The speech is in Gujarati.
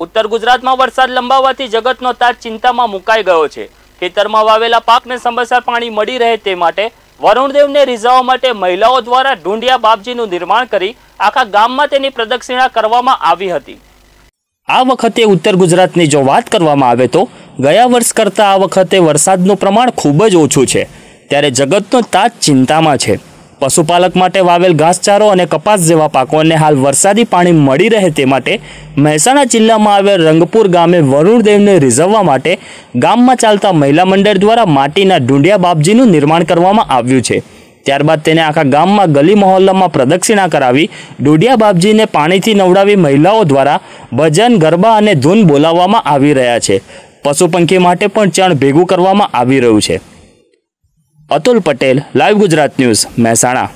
ઉત્તર ગુજરાતમાં વરસાદ લંબાવવાથી જગતનો તાજ ચિંતામાં મુકાઈ ગયો છે. ખેતરમાં વાવેલા પાકને સમયસર પાણી મળી રહે તે માટે વરુણદેવને રીઝવવા માટે મહિલાઓ દ્વારા ઢૂંઢિયા બાપજીનું નિર્માણ કરી આખા ગામમાં તેની પ્રદક્ષિણા કરવામાં આવી હતી. આ વખતે ઉત્તર ગુજરાતની જો વાત કરવામાં આવે તો ગયા વર્ષ કરતાં આ વખતે વરસાદનું પ્રમાણ ખૂબ જ ઓછું છે. ત્યારે જગતનો તાજ ચિંતામાં છે. પશુપાલક માટે વાવેલ ઘાસચારો અને કપાસ જેવા પાકોને હાલ વરસાદી પાણી મળી રહે તે માટે મહેસાણા જિલ્લામાં આવેલ રંગપુર ગામે વરુણદેવને રીઝવવા માટે ગામમાં ચાલતા મહિલા મંડળ દ્વારા માટીના ઢૂંઢિયા બાપજીનું નિર્માણ કરવામાં આવ્યું છે. ત્યારબાદ તેને આખા ગામમાં ગલી મહોલ્લામાં પ્રદક્ષિણા કરાવી ડોડિયા બાપજીને પાણીથી નવડાવી મહિલાઓ દ્વારા ભજન, ગરબા અને ધૂન બોલાવવામાં આવી રહ્યા છે. પશુ પંખી માટે પણ ચણ ભેગું કરવામાં આવી રહ્યું છે. Atul Patel live Gujarat news Mehsana.